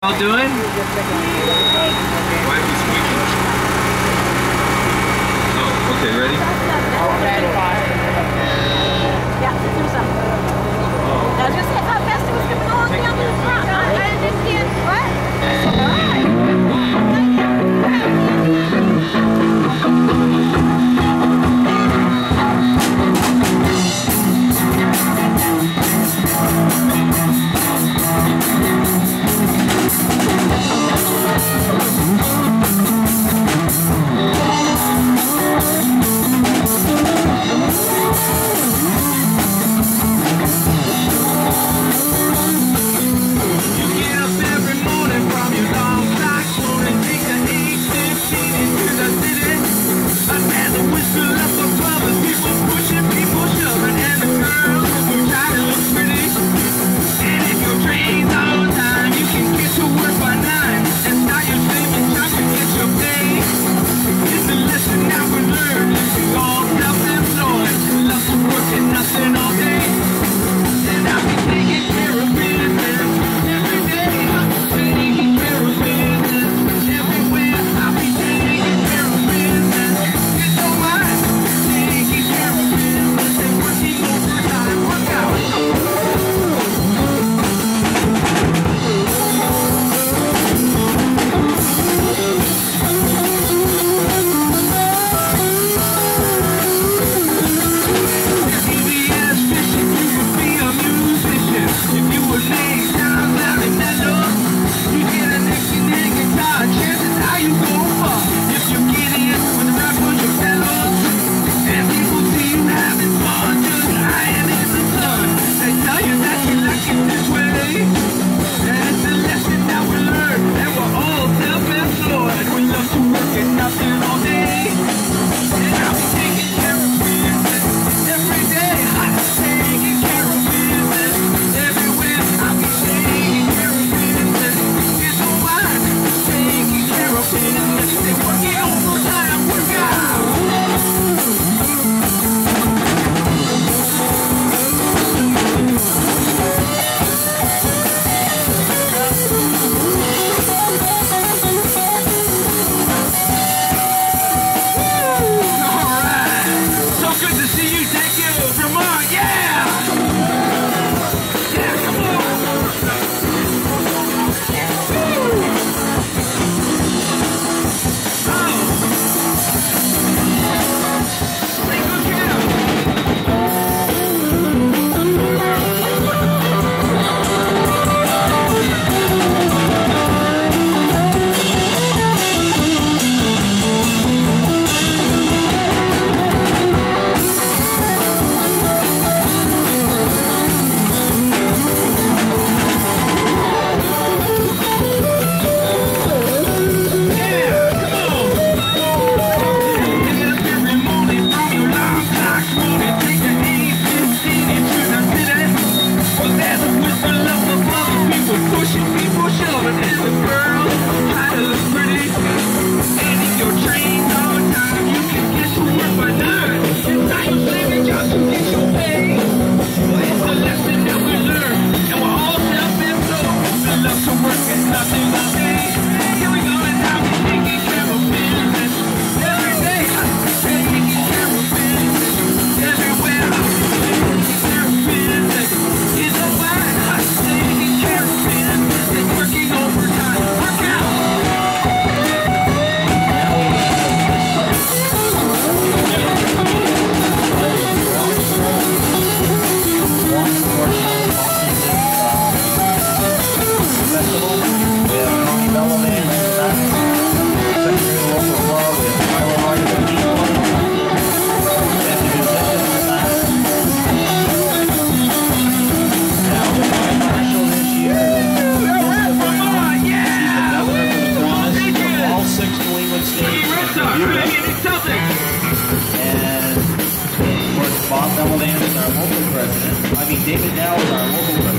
Y'all doing? Why are we squeaking? Oh, okay, ready? our local president. I mean, David Dow is our local president.